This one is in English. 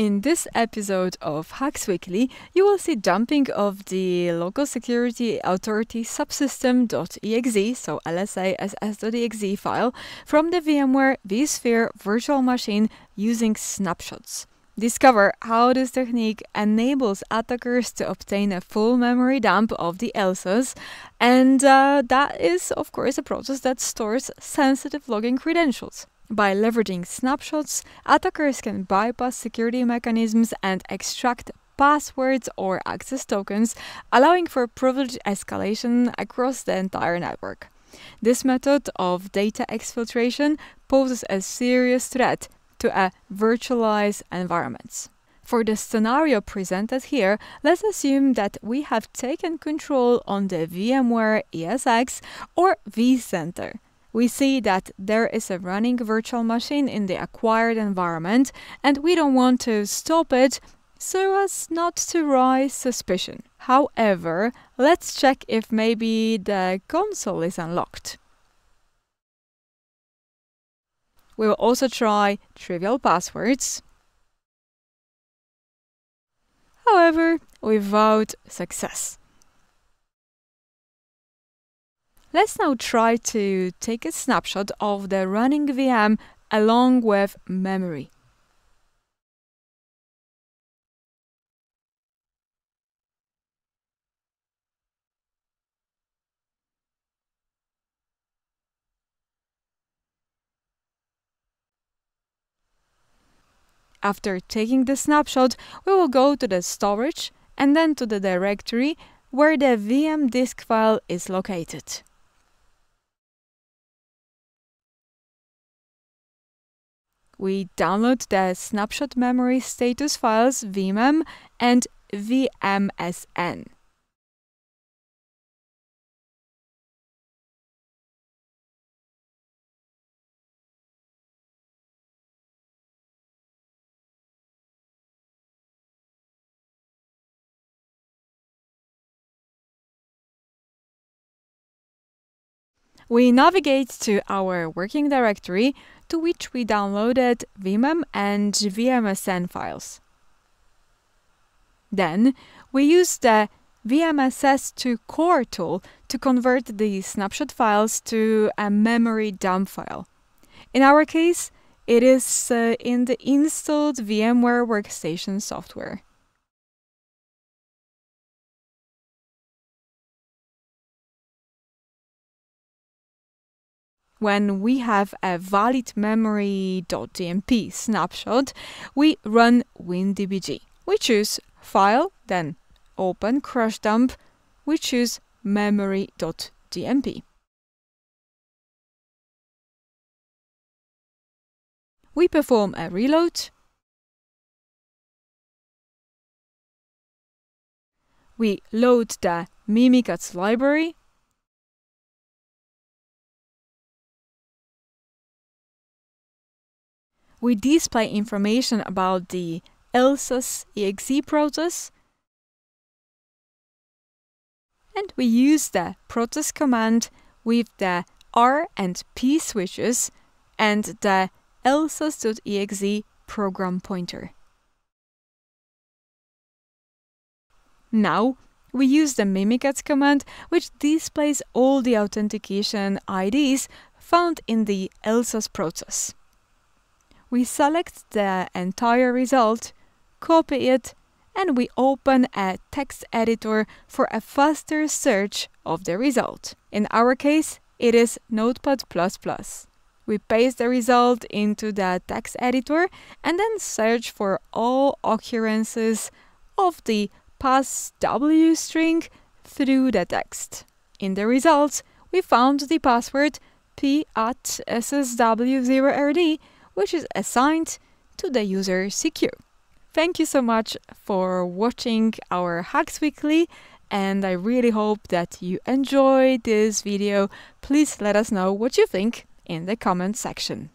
In this episode of Hacks Weekly, you will see dumping of the Local Security Authority subsystem.exe, so lsass.exe file, from the VMware vSphere virtual machine using snapshots. Discover how this technique enables attackers to obtain a full memory dump of the LSAS, and uh, that is, of course, a process that stores sensitive login credentials. By leveraging snapshots, attackers can bypass security mechanisms and extract passwords or access tokens, allowing for privilege escalation across the entire network. This method of data exfiltration poses a serious threat to a virtualized environments. For the scenario presented here, let's assume that we have taken control on the VMware ESX or vCenter we see that there is a running virtual machine in the acquired environment and we don't want to stop it so as not to raise suspicion. However, let's check if maybe the console is unlocked. We will also try trivial passwords. However, without success. Let's now try to take a snapshot of the running VM along with memory. After taking the snapshot, we will go to the storage and then to the directory where the VM disk file is located. We download the snapshot memory status files vmem and vmsn. We navigate to our working directory to which we downloaded vmem and vmsn files. Then we use the VMSS to core tool to convert the snapshot files to a memory dump file. In our case, it is uh, in the installed VMware Workstation software. When we have a valid memory.tmp snapshot, we run windbg. We choose File, then Open Crash Dump, we choose memory.tmp. We perform a reload. We load the Mimikatz library we display information about the LSAS exe process and we use the process command with the R and P switches and the lsas.exe program pointer. Now we use the mimikatz command which displays all the authentication IDs found in the ELSA's process we select the entire result, copy it, and we open a text editor for a faster search of the result. In our case, it is Notepad++. We paste the result into the text editor and then search for all occurrences of the pass W string through the text. In the results, we found the password p at ssw0rd which is assigned to the user CQ. Thank you so much for watching our Hacks Weekly and I really hope that you enjoyed this video. Please let us know what you think in the comment section.